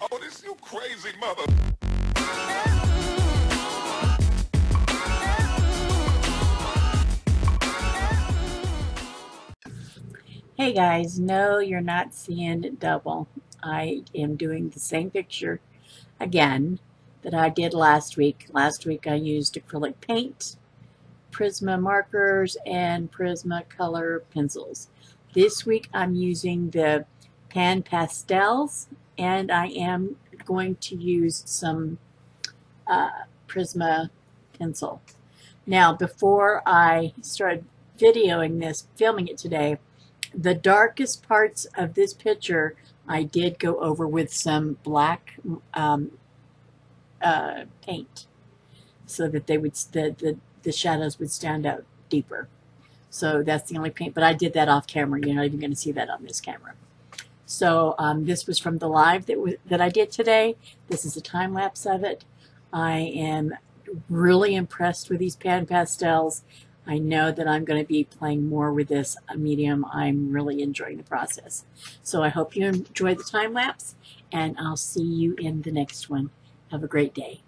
Oh, this you crazy mother. Hey guys, no, you're not seeing double. I am doing the same picture again that I did last week. Last week I used acrylic paint, Prisma markers, and Prismacolor pencils. This week I'm using the Pan Pastels and I am going to use some uh, Prisma pencil. Now before I started videoing this, filming it today, the darkest parts of this picture I did go over with some black um, uh, paint so that they would the, the the shadows would stand out deeper. So that's the only paint, but I did that off camera. You're not even going to see that on this camera. So um, this was from the live that that I did today. This is a time lapse of it. I am really impressed with these pan pastels. I know that I'm going to be playing more with this medium. I'm really enjoying the process. So I hope you enjoy the time lapse, and I'll see you in the next one. Have a great day.